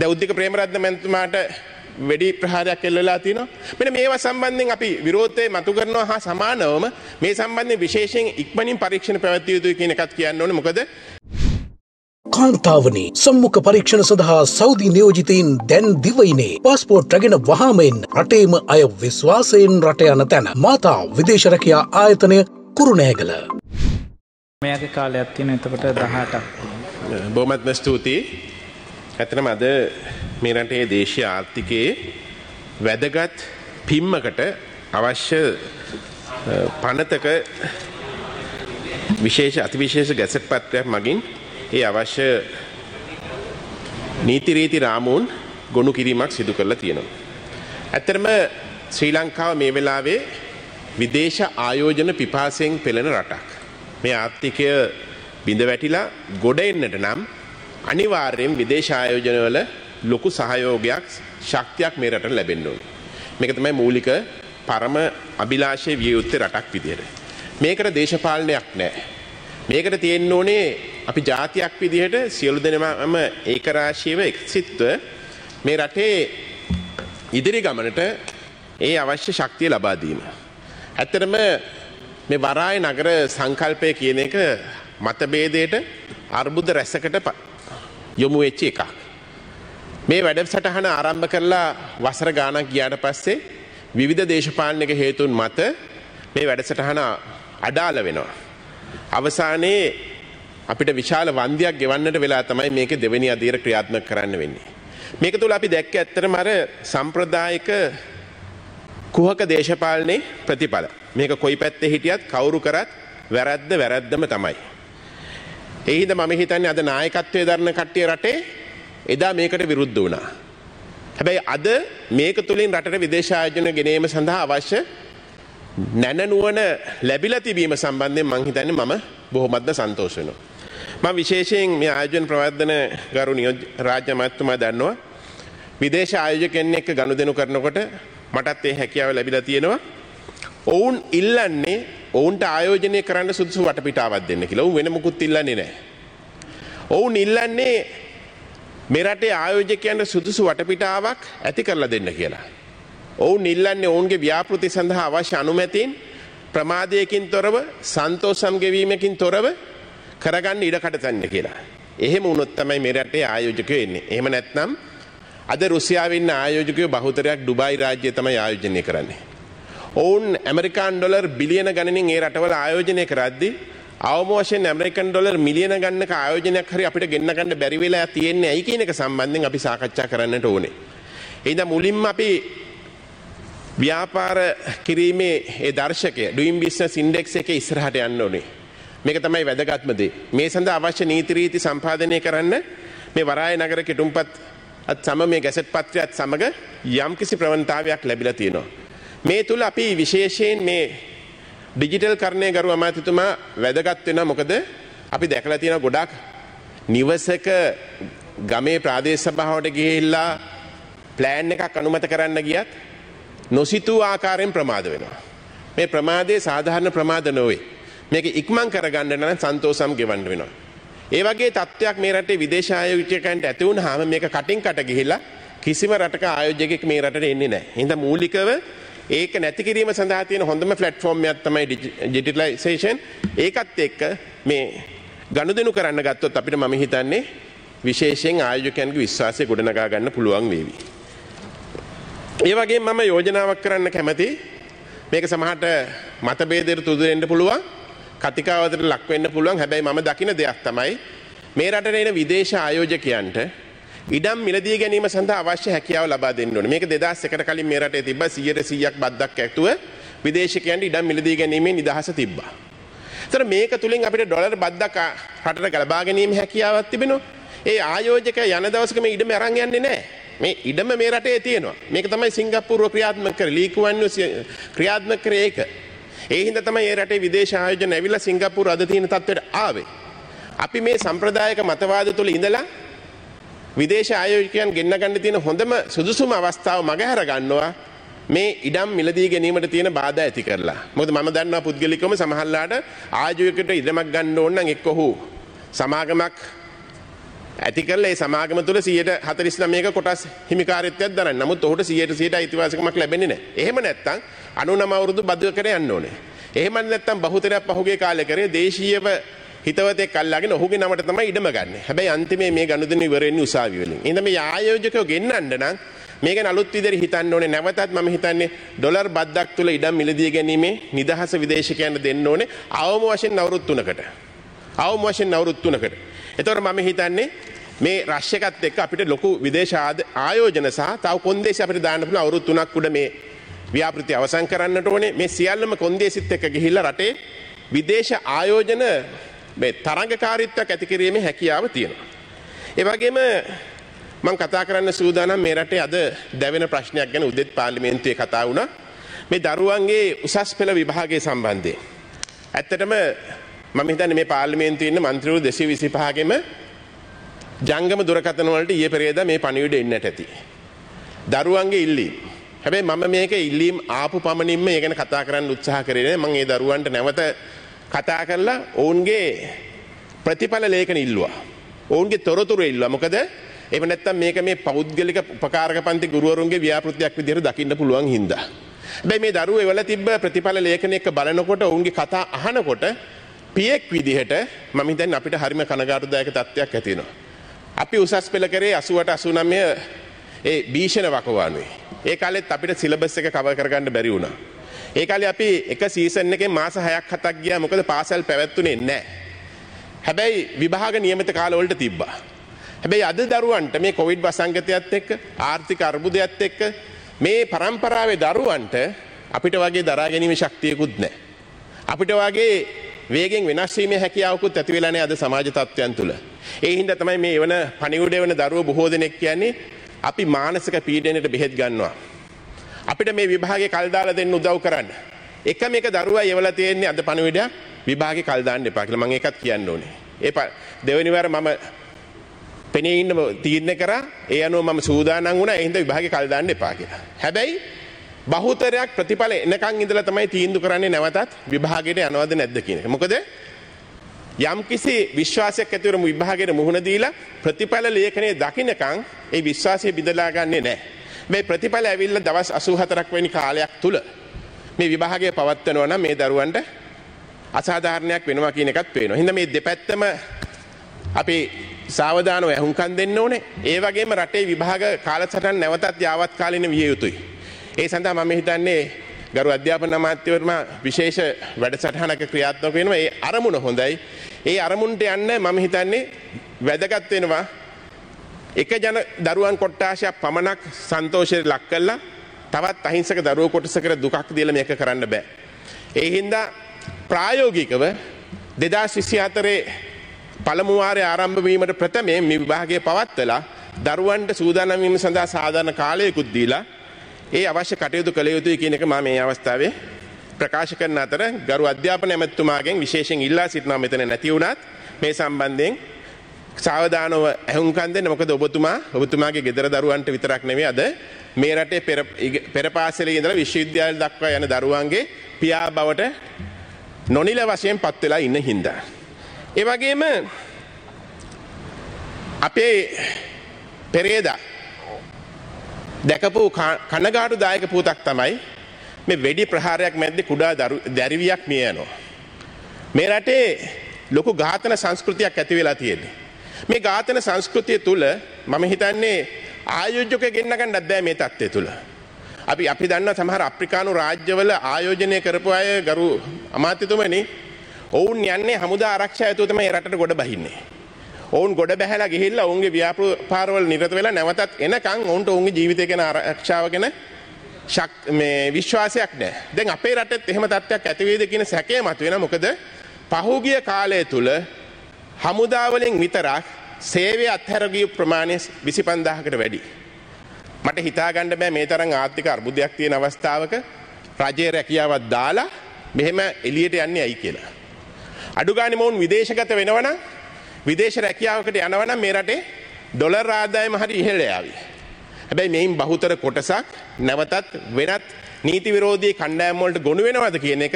දෞද්දික ප්‍රේමරත්න මැතිතුමාට වෙඩි ප්‍රහාරයක් එල්ල වෙලා තියෙනවා. මෙන්න මේවා සම්බන්ධයෙන් අපි විරෝධය මතු කරනවා හා සමානවම මේ සම්බන්ධයෙන් විශේෂයෙන් ඉක්මනින් පරීක්ෂණ පැවැත්විය යුතුයි කියන එකත් කියන්න ඕනේ. මොකද කාන්තාවනි සම්මුඛ පරීක්ෂණ සඳහා සෞදි නියෝජිතයින් දැන් දිවයිනේ පස්පෝට් රැගෙන වහාමෙන් රටේම අය විශ්වාසයෙන් රට යන තැන මාතා විදේශරකයා ආයතනය කුරුණෑගල. මෙයාගේ කාලයක් තියෙන එතකොට දහටක් බොහොමත්ම ස්තුතියි. ඇත්තටම අද මේ රටේ දේශීය ආර්ථිකයේ වැදගත් පිම්මකට අවශ්‍ය අ, පනතක විශේෂ අතිවිශේෂ ගැසට් පත්‍රයක් මගින් ඒ අවශ්‍ය නීතිරීති රාමූන් ගොනු කිරීමක් සිදු කරලා තියෙනවා. ඇත්තරම ශ්‍රී ලංකාව මේ වෙලාවේ විදේශ ආයෝජන පිපාසයෙන් පෙළෙන රටක්. මේ ආර්ථිකය බිඳ වැටිලා ගොඩ එන්නට නම් අනිවාර්යෙන් විදේශ ආයෝජනවල ලොකු සහයෝගයක් ශක්තියක් මේ රටට ලැබෙන්න ඕනේ. මේක තමයි මූලික පරම අභිලාෂය විය යුත්තේ රටක් විදියට. මේකට දේශපාලනයක් නැහැ. මේකට තියෙන්න ඕනේ අපි ජාතියක් විදිහට සියලු දෙනාම ඒකරාශීව එක්සිත්ව මේ රටේ ඉදිරි ගමනට ඒ අවශ්‍ය ශක්තිය ලබා දීම. ඇත්තටම මේ වරාය නගර සංකල්පය කියන එක මතභේදයට අර්බුද රැසකට ප- යොමු වෙච්ච එකක්. මේ වැඩසටහන ආරම්භ කරලා වසර ගානක් ගියාට පස්සේ විවිධ දේශපාලනික හේතුන් මත මේ වැඩසටහන අඩාල වෙනවා. අවසානයේ අපිට විශාල වන්දයක් ගෙවන්නට වෙලා තමයි මේක දෙවෙනි අධීර ක්‍රියාත්මක කරන්න වෙන්නේ. මේක තුළ අපි දැක්ක ඇත්තරම අර සම්ප්‍රදායික කුහක දේශපාලනේ ප්‍රතිඵල. මේක කොයි පැත්තේ හිටියත් කවුරු කරත් වැරද්ද වැරද්දම තමයි. එහිද මම හිතන්නේ අද නායකත්වයේ දරන කට්ටිය රටේ එදා මේකට විරුද්ධ වුණා. හැබැයි අද මේක තුළින් රටට විදේශ ආයෝජන ගෙනීම සඳහා අවශ්‍ය නැනනුවන ලැබිලා තිබීම සම්බන්ධයෙන් මං හිතන්නේ මම බොහොමත්ම සන්තෝෂ වෙනවා. මම විශේෂයෙන් මේ ආයෝජන ප්‍රවර්ධන ගරු නියෝජ්‍ය රාජ්‍ය අමාත්‍යතුමා දන්නවා විදේශ ආයෝජකයන් එක්ක ගනුදෙනු කරනකොට මටත් ඒ හැකියාව ලැබිලා තියෙනවා. ඔවුන් ඉල්ලන්නේ ඔවුන්ට ආයෝජනය කරන්න සුදුසු වටපිටාවක් දෙන්න කියලා. ඔවුන් වෙන මොකුත් ඉල්ලන්නේ නැහැ. ඔවුන් ඉල්ලන්නේ මේ රටේ ආයෝජකයන්ට සුදුසු වටපිටාවක් ඇති කරලා දෙන්න කියලා. ඔවුන් ඉල්ලන්නේ ඔවුන්ගේ ව්‍යාපෘති සඳහා අවශ්‍ය අනුමැතින් ප්‍රමාදයකින් තොරව සන්තෝෂම් ගෙවීමකින් තොරව කරගන්න ඉඩකට තන්න කියලා. එහෙම වුණොත් තමයි මේ රටේ ආයෝජකයෝ එන්නේ. එහෙම නැත්නම් අද රුසියාවේ ඉන්න ආයෝජකයෝ බහුතරයක් ඩුබායි රාජ්‍යය තමයි ආයෝජනය කරන්නේ. ඔවුන් ඇමරිකාන් ඩොලර් බිලියන ගණනින් ඒ රටවල ආයෝජනය කරද්දී අවම වශයෙන් ඇමරිකන් ඩොලර් මිලියන ගන්නක ආයෝජනයක් හරි අපිට ගෙන්න ගන්න බැරි වෙලා තියෙන්නේ ඇයි කියන එක සම්බන්ධයෙන් අපි සාකච්ඡා කරන්නට ඕනේ. එහෙනම් මුලින්ම අපි ව්‍යාපාර කිරීමේ ඒ දර්ශකය ඩුයින් බිස්නස් ඉන්ඩෙක්ස් එකේ ඉස්සරහට යන්න ඕනේ. මේක තමයි වැදගත්ම දේ. මේ සඳහා අවශ්‍ය නීති රීති සම්පාදනය කරන්න මේ වරාය නගර කෙටුම්පත් අත් සම මේ ගැසට් පත්‍රයත් සමග යම්කිසි ප්‍රවණතාවයක් ලැබිලා තියෙනවා. මේ තුල අපි විශේෂයෙන් මේ ඩිජිටල් කරණය ගරු අමාත්‍යතුමා වැදගත් වෙනවා මොකද අපි දැකලා තියෙන ගොඩක් නිවසක ගමේ ප්‍රාදේශ සභාවට ගිහිල්ලා ප්ලෑන් එකක් අනුමත කරන්න ගියත් නොසිතූ ආකාරයෙන් ප්‍රමාද වෙනවා. මේ ප්‍රමාදයේ සාධාරණ ප්‍රමාද නොවේ. මේක ඉක්මන් කරගන්න නම් සන්තෝෂම් ගෙවන්න වෙනවා. ඒ වගේ තත්ත්වයක් මේ රටේ විදේශ ආයෝජකයන්ට ඇති වුණාම මේක කටින් කට ගිහිල්ලා කිසිම රටක ආයෝජකෙක් මේ රටට එන්නේ නැහැ. එහෙනම් මූලිකව ඒක නැති කිරීම සඳහා තියෙන හොඳම ප්ලැට්ෆෝම් එකක් තමයි ඩිජිටලයිසේෂන්. ඒකත් එක්ක මේ ගනුදෙනු කරන්න ගත්තොත් අපිට මම හිතන්නේ විශේෂයෙන් ආයෝජකයන්ගේ විශ්වාසය ගොඩනගා ගන්න පුළුවන් වේවි. ඒ වගේ මම යෝජනාවක් කරන්න කැමති මේක සමහට මතබේදයට තුදුරෙන්ට පුළුවන් කතිකාවතට ලක්වෙන්න පුළුවන් හැබැයි මම දකින දෙයක් තමයි මේ රටට එන විදේශ ආයෝජකයන්ට ඉඩම් මිලදී ගැනීම සඳහා අවශ්‍ය හැකියාව ලබා දෙන්න ඕනේ. මේක 2001කට කලින් මේ රටේ තිබ්බ 100%ක් බද්දක් ඇතුව විදේශිකයන්ට ඉඩම් මිලදී ගැනීමේ නිදහස තිබ්බා. ඒතර මේක තුලින් අපිට ඩොලර් බද්දක් රටට ගලබා ගැනීම හැකියාවක් තිබෙනවා. ඒ ආයෝජක යන දවසක මේ ඉඩම අරන් යන්නේ නැහැ. මේ ඉඩම මේ රටේ තියෙනවා. මේක තමයි සිංගප්පූරුව ක්‍රියාත්මක කරේ. ලීකුවන්ව ක්‍රියාත්මක කරේ ඒක. ඒ හින්දා තමයි මේ රටේ විදේශ ආයෝජන ඇවිල්ලා සිංගප්පූරුව අද තියෙන තත්ත්වයට ආවේ. අපි මේ සම්ප්‍රදායික මතවාද තුළ ඉඳලා විදේශ ආයෝජකයන් ගෙන්න ගන්න තියෙන හොඳම සුදුසුම අවස්ථාව මගහැර ගන්නවා මේ ඉඩම් මිලදී ගැනීමට තියෙන බාධා ඇති කරලා. මොකද මම දන්නවා පුද්ගලිකවම සමහරලාට ආයෝජකයට ඉඩමක් ගන්න ඕන නම් එක්ක ඔහු සමාගමක් ඇති කල ඒ සමාගම තුළ සියට හතරිස් නමයක කොටස් හිමිකාරත්වයක් දරන්න නමුත් ඔහුට සියට සියට අයිතිවාසකමක් ලැබෙන්නේ නැහැ. එහෙම නැත්නම් අනු නම අවුරුදු බද්ධ කර යන්න ඕනේ. එහෙම නැත්නම් බහුතරයක් පහුගිය කාලේ කරේ දේශීයව හිතවතෙක් අල්ලාගෙන ඔහුගේ නමට තමයි ඉඩම ගන්න. හැබැයි අන්තිමේ මේ ගනුදෙනු ඉවර වෙන්නේ උසාවි වලින්. එහෙනම් මේ ආයෝජකයෝ ගෙන්නන්න නම් මේක අලුත් විදිහට හිතන්න ඕනේ. නැවතත් මම හිතන්නේ ඩොලර් බද්දක් තුල ඉඩම් මිලදී ගැනීමේ නිදහස විදේශිකයන්ට දෙන්න ඕනේ. අවම වශයෙන් අවුරුදු 3කට. අවම වශයෙන් අවුරුදු 3කට. එතකොට මම හිතන්නේ මේ රෂ් එකත් එක්ක අපිට ලොකු විදේශ ආයෝජන සහ තව කොන්දේසි අපිට දාන්න පුළුවන් අවුරුදු 3ක් උඩ මේ ව්‍යාපෘති අවසන් කරන්නට ඕනේ. මේ සියල්ලම කොන්දේසිත් එක්ක ගිහිල්ලා රටේ විදේශ ආයෝජන මේ තරංගකාරීත්වයක් ඇති කිරීමේ හැකියාව තියෙනවා. ඒ වගේම මම කතා කරන්න සූදානම් මේ රටේ අද දැවෙන ප්‍රශ්නයක් ගැන උදෙත් පාර්ලිමේන්තුවේ කතා වුණා. මේ දරුවන්ගේ උසස් පෙළ විභාගය සම්බන්ධයෙන්. ඇත්තටම මම හිතන්නේ මේ පාර්ලිමේන්තුවේ ඉන්න മന്ത്രിවරු 225ගෙම ජංගම දුරකථන වලට ඊයේ පෙරේදා මේ පණිවිඩය එන්නට ඇති. දරුවන්ගේ ඉල්ලීම්. හැබැයි මම මේක ඉල්ලීම් ආපු පමණින්ම ඒ ගැන කතා කරන්න උත්සාහ කරේ නෑ. මම ඒ දරුවන්ට නැවත කතා කරලා ඔවුන්ගේ ප්‍රතිඵල ලේඛන ඉල්ලුවා. ඔවුන්ගේ තොරතුරු ඉල්ලුවා. මොකද එහෙම නැත්නම් මේක මේ පෞද්ගලික උපකාරක පන්ති ගුරුවරුන්ගේ ව්‍යාපෘතියක් විදිහට දකින්න පුළුවන් හින්දා. හැබැයි මේ දරුවෝ එවල තිබ්බ ප්‍රතිඵල ලේඛන එක බලනකොට ඔවුන්ගේ කතා අහනකොට පියෙක් විදිහට මම හිතන්නේ අපිට හරිම කනගාටුදායක තත්ත්වයක් ඇති වෙනවා. අපි උසස් පෙළ කරේ 88 89 ඒ භීෂණ වකවානුවේ. ඒ කාලෙත් අපිට සිලබස් එක කවර් කරගන්න බැරි වුණා. ඒ කාලේ අපි එක සීසන් එකේ මාස 6ක් 7ක් ගියා මොකද පාසල් පැවැත්තුනේ නැහැ. හැබැයි විභාග නියමිත කාලවලට තිබ්බා. හැබැයි අද දරුවන්ට මේ කොවිඩ් වසංගතයත් එක්ක ආර්ථික අර්බුදයත් එක්ක මේ પરම්පරාවේ දරුවන්ට අපිට වගේ දරා ගැනීම ශක්තියකුත් නැහැ. අපිට වගේ වේගෙන් වෙනස් වීමේ හැකියාවකුත් ඇති වෙලා නැහැ අද සමාජ තත්ත්වයන් තුළ. ඒ හින්දා තමයි මේ වන පණිවුඩේ වන දරුවෝ බොහෝ දෙනෙක් කියන්නේ අපි මානසික පීඩනයට බෙහෙත් ගන්නවා. අපිට මේ විභාගේ කල් දාලා දෙන්න උදව් කරන්න. එක මේක දරුවා යවලා තියෙන්නේ අද පණිවිඩයක් විභාගේ කල් දාන්න එපා කියලා මම ඒකත් කියන්න ඕනේ. ඒ දෙවෙනි වර මම පෙනී ඉන්න තීරණය කරා ඒ අනුව මම සූදානම් වුණා ඒ හින්දා විභාගේ කල් දාන්න එපා කියලා. හැබැයි බහුතරයක් ප්‍රතිඵල එනකන් ඉඳලා තමයි තීන්දුව කරන්නේ නැවතත් විභාගයට යනවද නැද්ද කියන එක. මොකද යම් කිසි විශ්වාසයක් ඇතිවරම විභාගයට මුහුණ දීලා ප්‍රතිඵල ලේඛනයේ දකින්නකන් ඒ විශ්වාසය බිඳලා ගන්නෙ නැහැ. මේ ප්‍රතිඵල ඇවිල්ලා දවස් 84ක් වැනි කාලයක් තුල මේ විභාගය පවත්වනවා නම් මේ දරුවන්ට අසාධාරණයක් වෙනවා කියන එකත් පේනවා. හින්දා මේ දෙපැත්තම අපි සාවධානව ඇහුම්කන් දෙන්න ඕනේ. ඒ වගේම රටේ විභාග කාලසටහන නැවතත් යාවත් කාලින විය යුතුයි. ඒ සඳහා මම හිතන්නේ ගරු අධ්‍යාපන අමාත්‍යවරයා විශේෂ වැඩසටහනක ක්‍රියාත්මක වෙනවා. ඒ අරමුණ හොඳයි. ඒ අරමුණට යන්න මම හිතන්නේ වැදගත් වෙනවා. එක ජන දරුවන් කොට්ටාශයක් පමණක් සන්තෝෂයට ලක් කළා. තවත් අහිංසක දරුවෝ කොටසකට දුකක් දීලා මේක කරන්න බෑ. ඒ හින්දා ප්‍රායෝගිකව 2024 පළමු වාරයේ ආරම්භ වීමට ප්‍රථමයෙන් මේ විභාගය පවත්වලා දරුවන්ට සූදානම් වීම සඳහා සාධාරණ කාලයකුත් දීලා ඒ අවශ්‍ය කටයුතු කළ යුතුයි කියන එක මම මේ අවස්ථාවේ ප්‍රකාශ කරන අතර ගරු අධ්‍යාපන ඇමතුමාගෙන් විශේෂයෙන් ඉල්ලා සිටිනවා මෙතන නැති වුණත් මේ සම්බන්ධයෙන් සාවධානව ඇහුම්කන් දෙන්න මොකද ඔබතුමා ඔබතුමාගේ ගෙදර දරුවන්ට විතරක් නෙවෙයි අද මේ රටේ පෙර පෙර පාසලේ ඉඳලා විශ්වවිද්‍යාල දක්වා යන දරුවන්ගේ පියා බවට නොනිල වශයෙන් පත් වෙලා ඉන්න හින්දා. ඒ වගේම අපේ පෙරේදා දැකපු කනගාටු දායක පුතක් තමයි මේ වෙඩි ප්‍රහාරයක් මැද්දේ කුඩා දැරිවියක් මිය යනවා. මේ රටේ ලොකු ඝාතන සංස්කෘතියක් ඇති වෙලා තියෙන්නේ. මේ ඝාතන සංස්කෘතිය තුල මම හිතන්නේ ආයෝජක ගෙන්න ගන්නත් බෑ මේ தත්ත්වය තුල. අපි අපි දන්නවා සමහර අප්‍රිකානු රාජ්‍යවල ආයෝජනය කරපු අය ගරු අමාත්‍යතුමනි ඔවුන් යන්නේ හමුදා ආරක්ෂා ඇතුව තමයි රටට ගොඩ බහින්නේ. ඔවුන් ගොඩ බැහැලා ගිහිල්ලා ඔවුන්ගේ ව්‍යාපාරවල නිරත වෙලා නැවතත් එනකන් ඔවුන්ට ඔවුන්ගේ ජීවිතය ගැන ආරක්ෂාව ගැන ශක් මේ විශ්වාසයක් නැහැ. දැන් අපේ රටෙත් එහෙම තත්ත්වයක් ඇති වේද කියන සැකය මතුවෙනවා. මොකද පහුගිය කාලය තුල හමුදා වලින් විතරක් සේවය අත්හැර ගිය ප්‍රමාණය 25000කට වැඩි. මට හිතා ගන්න බෑ මේ තරම් ආර්ථික අර්බුදයක් තියෙන අවස්ථාවක රජයේ රැකියාවක් දාලා මෙහෙම එළියට යන්නේ ඇයි කියලා. අඩු ගානේ මොවුන් විදේශගත වෙනවනම් විදේශ රැකියාවකට යනවනම් මේ රටේ ඩොලර් ආදායම හරි ඉහළ යාවි. හැබැයි මෙයින් බහුතර කොටසක් නැවතත් වෙනත් නීති විරෝධී කණ්ඩායම් වලට ගොනු වෙනවද කියන එක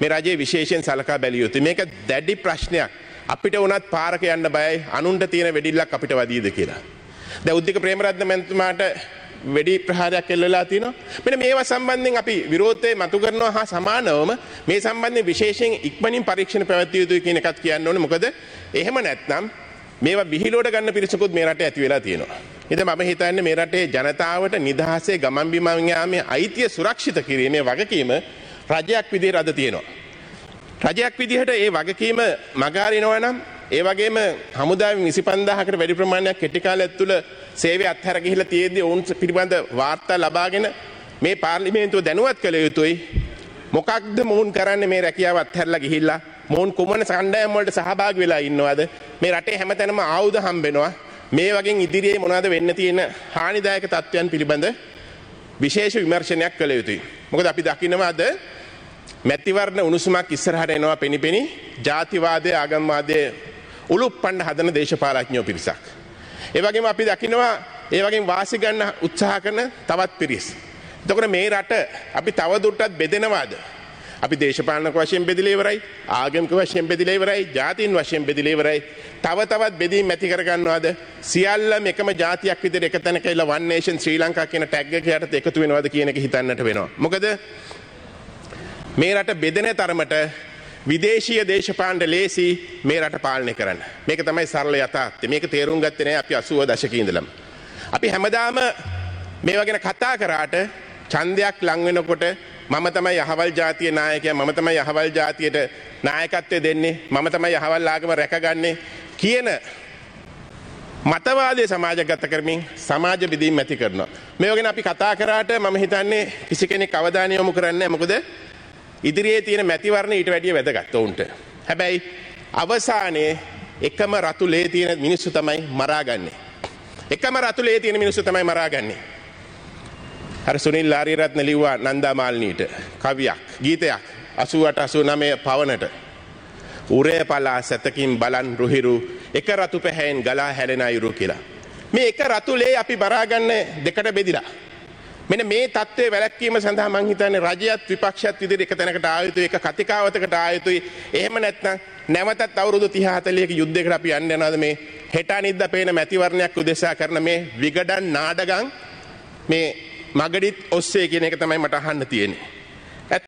මේ රජයේ විශේෂයෙන් සලකා බැලිය යුතුයි. මේක දැඩි ප්‍රශ්නයක්. අපිට වනත් පාරක යන්න බයයි අනුන්ට තියෙන වෙඩිල්ලක් අපිට වදීද කියලා. දැ උද්දික ප්‍රේමරත්න මැන්තුමාට වැඩි ප්‍රහාරයක් එල්ලලා තිනවා මෙන මේවා සම්බන්ධෙන් අපි විරෝධය මතු කරනවා හා සමානවම මේ සම්බන්ධය විශේෂයෙන් ඉක්මනින් පරීක්ෂණ පැවැත්විය යුතුයි කියන එකත් කියන්න ඕනේ මොකද එහෙම නැත්නම් මේවා බිහිලෝට ගන්න පිරිසකුත් මේ රටේ ඇති වෙලා තියෙනවා. ඉතින් මම හිතන්නේ මේ රටේ ජනතාවට නිදහසේ ගමන් බිමන් යාමේ අයිතිය සුරක්ෂිත කිරීමේ වගකීම රජයක් විදිහට අද තියෙනවා. රජයක් විදිහට ඒ වගකීම මගාරිනවා නම් ඒ වගේම හමුදාවෙන් 25000කට වැඩි ප්‍රමාණයක් කෙටි කාලයක් තුළ සේවය අත්හැර ගිහිලා තියෙද්දි ඔවුන් පිළිබඳ වාර්තා ලබාගෙන මේ පාර්ලිමේන්තුව දැනුවත් කළ යුතුයි. මොකක්ද මොවුන් කරන්නේ මේ රැකියාව අත්හැරලා ගිහිල්ලා මොවුන් කුමන කණ්ඩායම් වලට සහභාගී වෙලා ඉන්නවද මේ රටේ හැමතැනම ආයුධ හම්බෙනවා මේ වගේ ඉදිරියේ මොනවද වෙන්න තියෙන හානිදායක තත්ත්වයන් පිළිබඳ විශේෂ විමර්ශනයක් කළ යුතුයි. මොකද අපි දකිනවා අද මැතිවරණ උණුසුමක් ඉස්සරහට එනවා පෙනිපෙනි ජාතිවාදය ආගම්වාදය උළුප්පන්න හදන දේශපාලඥයෝ පිරිසක්. ඒවගේම අපි දකිනවා ඒවගේ වාසි ගන්න උත්සාහ කරන තවත් පිරිස්. තකොට මේ රට අපි තවදුරටත් බෙදෙනවාද. අපි දේශපාලනක වශයෙන් බෙදිලේවරයි ආගමික වශයෙන් බෙදිලේවරයි ජාතින් වශයෙන් බෙදිලේවරයි තව තවත් බෙදීම් ඇති කරගන්නවාද සියල්ල එකම ජාතියක් විදිහට එක තැනක ඉල වන් නේෂන් ශ්‍රී ලංකා කියන ටැග් එක යටතේ එකතු වෙනවද කියන එක හිතන්නට වෙනවා. මොකද මේ රට බෙදෙන තරමට විදේශීය දේශපාලන ලේසි මේ රට පාලනය කරන්න. මේක තමයි සරල යථාර්ථය. මේක තේරුම් ගත්තේ නැහැ අපි 80 දශකයේ ඉඳලම. අපි හැමදාම මේවා ගැන කතා කරාට ඡන්දයක් ලං වෙනකොට මම තමයි යහවල් ජාතිය නායකයා මම තමයි යහවල් ජාතියට නායකත්වය දෙන්නේ මම තමයි යහවල් ආගම රැකගන්නේ කියන මතවාදය සමාජගත කරමින් සමාජ බිදීම් ඇති කරනවා. මේ වගේ අපි කතා කරාට මම හිතන්නේ කිසි කෙනෙක් අවධානය යොමු කරන්නේ නැහැ. මොකද ඉදිරියේ තියෙන මැතිවරණ ඊට වැඩිය වැදගත් ඔවුන්ට. හැබැයි අවසානයේ එකම රතු ලේ තියෙන මිනිස්සු තමයි මරාගන්නේ. එකම රතු ලේ තියෙන මිනිස්සු තමයි මරාගන්නේ. අර සුනිල් ආරියරත්න ලිව්වා නන්දා මාල්නීට කවියක් ගීතයක් 88 89 පවනට උරේ පලා සැතකින් බලන් රුහිරු එක රතු පැහැයෙන් ගලා හැලෙන අයුරු කියලා. මේ එක රතුලේ අපි බරාගන්න දෙකට බෙදිලා. මෙන්න මේ தત્ත්වය වැළැක්වීම සඳහා මං හිතන්නේ රජයත් විපක්ෂයත් විදිහට එක තැනකට ආ යුතුයි එක කතිකාවතකට ආ යුතුයි. එහෙම නැත්නම් නැවතත් අවුරුදු 30 40ක යුද්ධයකට අපි යන්න යනවාද මේ හෙට අනිද්දා පේන මැතිවරණයක් උදෙසා කරන මේ විගඩන් නාඩගම් මේ මගඩිත් ඔස්සේ කියන එක තමයි මට අහන්න තියෙන්නේ.